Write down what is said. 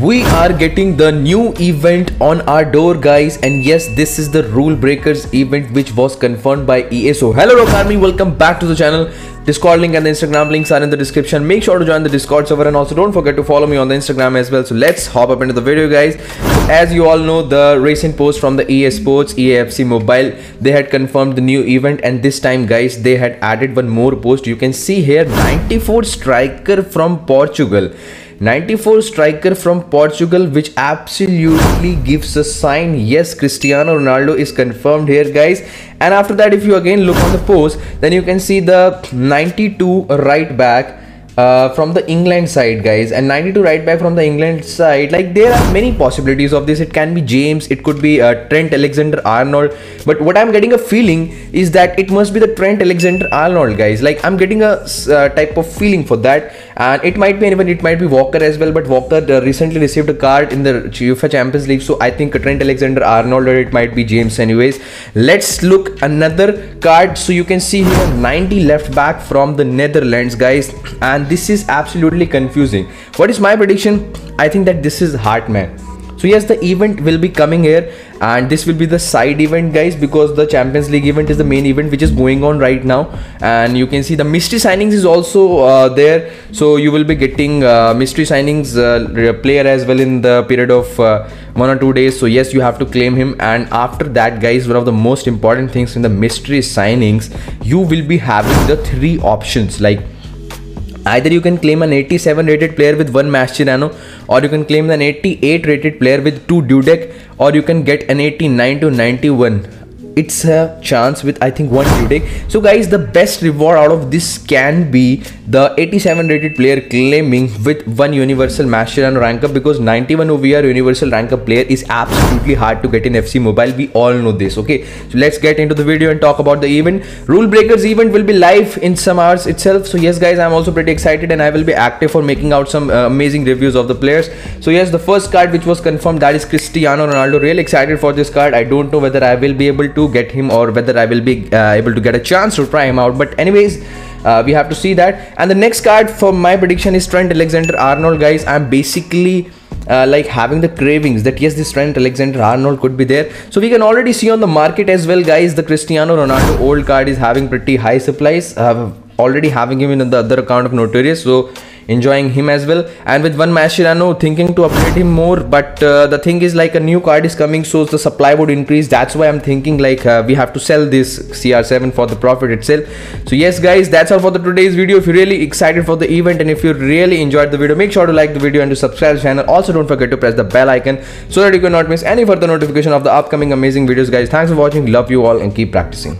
We are getting the new event on our door guys and yes this is the rule breakers event which was confirmed by EA. So hello Rock Army welcome back to the channel. Discord link and the Instagram links are in the description. Make sure to join the Discord server and also don't forget to follow me on the Instagram as well. So let's hop up into the video guys. As you all know the recent post from the EA Sports EAFC Mobile they had confirmed the new event and this time guys they had added one more post. You can see here 94 striker from Portugal 94 striker from Portugal which absolutely gives a sign. Yes Cristiano Ronaldo is confirmed here guys. And after that if you again look on the post then you can see the 92 right back uh, from the England side guys and 92 right back from the England side like there are many possibilities of this. It can be James it could be uh, Trent Alexander-Arnold but what I'm getting a feeling is that it must be the Trent Alexander-Arnold guys. Like I'm getting a uh, type of feeling for that and it might be anyone it might be Walker as well but Walker uh, recently received a card in the UEFA Champions League so I think Trent Alexander-Arnold or it might be James anyways. Let's look another card so you can see here 90 left back from the Netherlands guys and this is absolutely confusing. What is my prediction? I think that this is Hartman. So yes the event will be coming here. And this will be the side event guys because the champions league event is the main event which is going on right now. And you can see the mystery signings is also uh, there. So you will be getting uh, mystery signings uh, player as well in the period of uh, one or two days. So yes you have to claim him. And after that guys one of the most important things in the mystery signings you will be having the three options. Like Either you can claim an 87 rated player with one Mascherano or you can claim an 88 rated player with two Dudek or you can get an 89 to 91 it's a chance with I think one Dudek. So guys, the best reward out of this can be the 87 rated player claiming with one universal Mascherano rank up because 91 OVR universal rank up player is absolutely hard to get in FC Mobile. We all know this. Okay, so let's get into the video and talk about the event. Rule Breakers event will be live in some hours itself. So yes, guys, I'm also pretty excited and I will be active for making out some uh, amazing reviews of the players. So yes, the first card which was confirmed that is Cristiano Ronaldo. Really excited for this card. I don't know whether I will be able to get him or whether I will be uh, able to get a chance to try him out. But anyways, uh, we have to see that. And the next card for my prediction is Trent Alexander-Arnold, guys. I'm basically uh, like having the cravings that yes this Trent Alexander Arnold could be there so we can already see on the market as well guys the Cristiano Ronaldo old card is having pretty high supplies uh, already having him in the other account of Notorious so enjoying him as well. And with one Mascherano thinking to upgrade him more but uh, the thing is like a new card is coming so the supply would increase. That's why I'm thinking like uh, we have to sell this CR7 for the profit itself. So yes guys that's all for the today's video. If you're really excited for the event and if you really enjoyed the video make sure to like the video and to subscribe to the channel. Also don't forget to press the bell icon so that you cannot miss any further notification of the upcoming amazing videos guys. Thanks for watching. Love you all and keep practicing